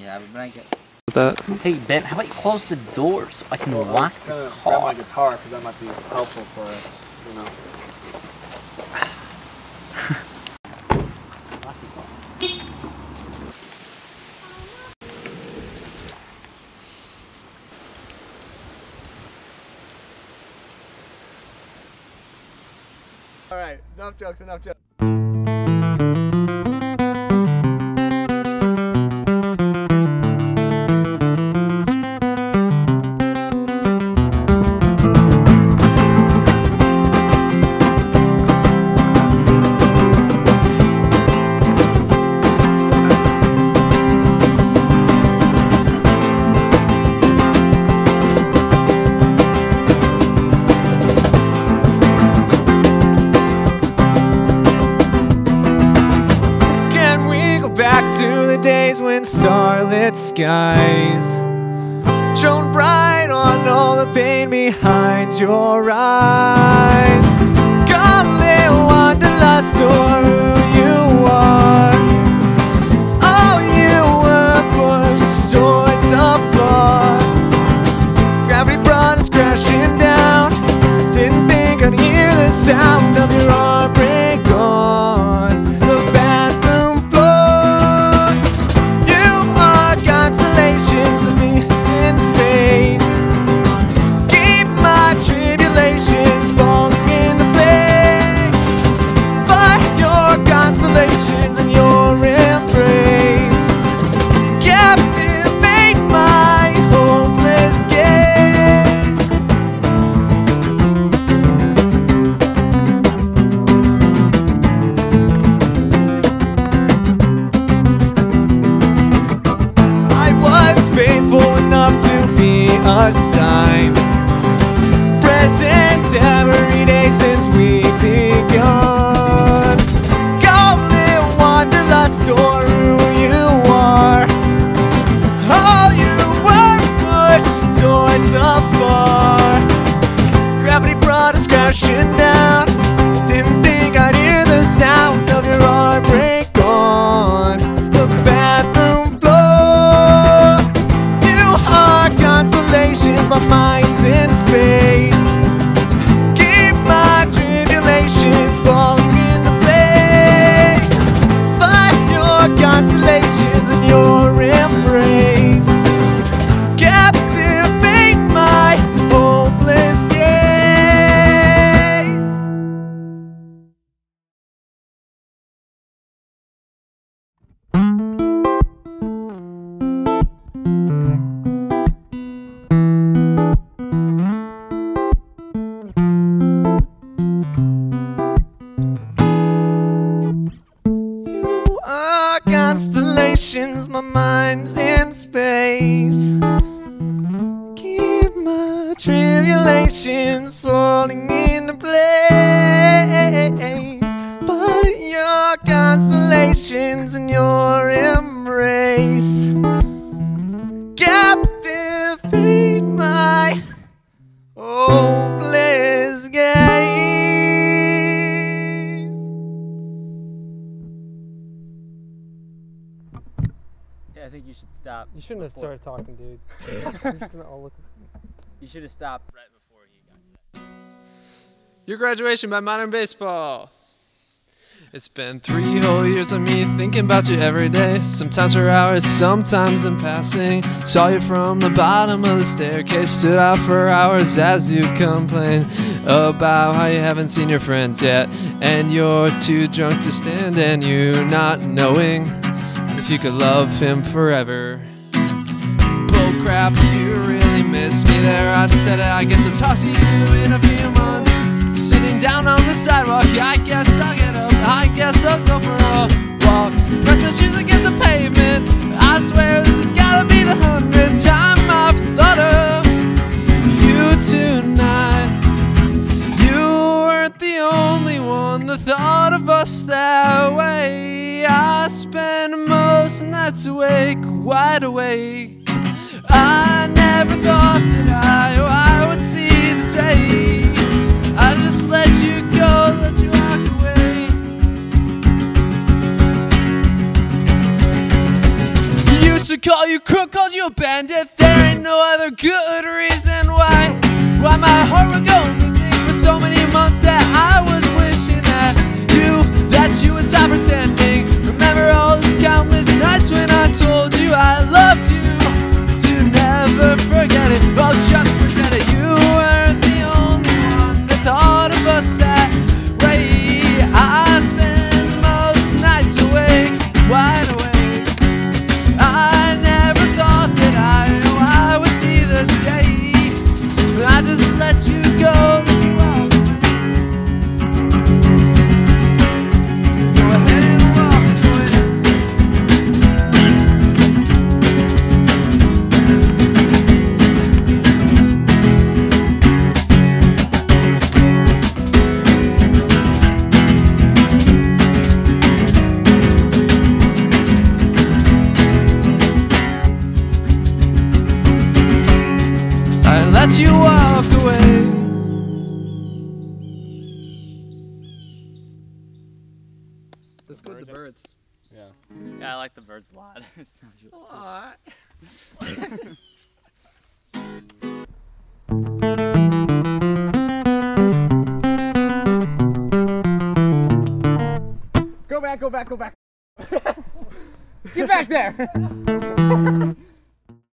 Yeah, have blanket. That Hey Ben, how about you close the door so I can lock I'm the gonna grab my guitar because that might be helpful for us, you know. All right, enough jokes, enough jokes. Starlit skies shone bright on all the pain behind your eyes? Be assigned constellations, my mind's in space. Keep my tribulations falling into place. You should stop. you shouldn't have started talking, dude. We're just gonna all look. You should have stopped right before he got to that. Your graduation by Modern Baseball. It's been three whole years of me thinking about you every day. Sometimes for hours, sometimes in passing. Saw you from the bottom of the staircase. Stood out for hours as you complain about how you haven't seen your friends yet. And you're too drunk to stand, and you not knowing if you could love him forever. Bull crap, you really miss me there. I said it, I guess I'll talk to you in a few months. Sitting down on the sidewalk, I guess I'll get up. I guess I'll go for a walk. Press my shoes against the pavement. I swear this has gotta be the hundredth time I've thought of you tonight. You weren't the only one that thought of us that way. I spend Wide awake, wide awake. I never thought that I, oh, I would see the day. I just let you go, let you walk away. Used to call you crook, called you a bandit. There ain't no other good reason why, why my heart would go. the Let's go with the birds. Yeah. Yeah, I like the birds a lot. it sounds really lot Go back, go back, go back. Get back there.